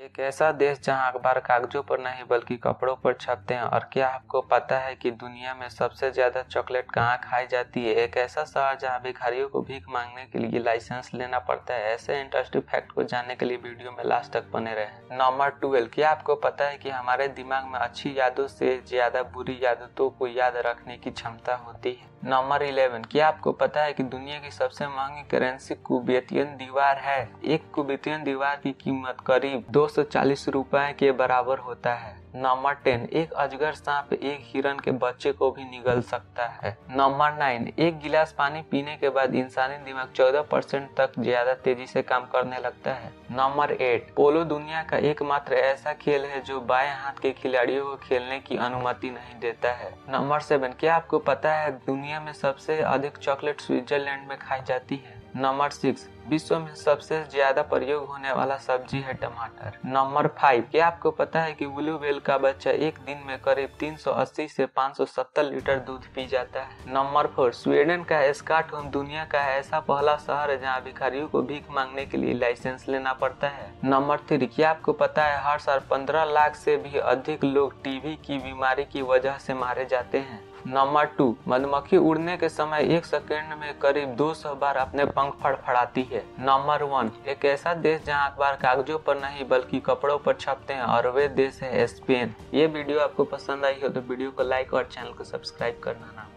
एक ऐसा देश जहाँ अखबार कागजों पर नहीं, बल्कि कपड़ों पर छपते हैं। और क्या आपको पता है कि दुनिया में सबसे ज़्यादा चॉकलेट कहाँ खाई जाती है? एक ऐसा शहर जहाँ भिखारियों को भीख मांगने के लिए लाइसेंस लेना पड़ता है। ऐसे इंटरेस्टिंग फैक्ट को जानने के लिए वीडियो में लास्ट तक बने रहे। नंबर ट्वेल्व, क्या आपको पता है की हमारे दिमाग में अच्छी यादों से ज़्यादा बुरी यादों को याद रखने की क्षमता होती है? नंबर इलेवन, क्या आपको पता है कि दुनिया की सबसे महँगी करेंसी कुबेतियन दीवार है? एक कुबेतियन दीवार की कीमत करीब दो सौ चालीस रूपए के बराबर होता है। नंबर टेन, एक अजगर सांप एक हिरन के बच्चे को भी निगल सकता है। नंबर नाइन, एक गिलास पानी पीने के बाद इंसानी दिमाग चौदह परसेंट तक ज़्यादा तेज़ी से काम करने लगता है। नंबर एट, पोलो दुनिया का एकमात्र ऐसा खेल है जो बाएँ हाथ के खिलाड़ियों को खेलने की अनुमति नहीं देता है। नंबर सेवन, क्या आपको पता है दुनिया में सबसे अधिक चॉकलेट स्विट्जरलैंड में खाई जाती है? नंबर सिक्स विश्व में सबसे ज़्यादा प्रयोग होने वाला सब्ज़ी है टमाटर। नंबर फाइव, क्या आपको पता है कि ब्लू वेल का बच्चा एक दिन में करीब 380 से 570 लीटर दूध पी जाता है? नंबर फोर, स्वीडन का स्कॉटहोम दुनिया का ऐसा पहला शहर है जहाँ भिखारियों को भीख मांगने के लिए लाइसेंस लेना पड़ता है। नंबर थ्री, क्या आपको पता है हर साल पंद्रह लाख से भी अधिक लोग टीबी की बीमारी की वजह से मारे जाते हैं? नंबर टू, मधुमक्खी उड़ने के समय एक सेकेंड में करीब 200 बार अपने पंख फड़फड़ाती है। नंबर वन एक ऐसा देश जहाँ अखबार कागजों पर नहीं, बल्कि कपड़ों पर छपते हैं, और वे देश है स्पेन ये वीडियो आपको पसंद आई हो तो वीडियो को लाइक और चैनल को सब्सक्राइब करना ना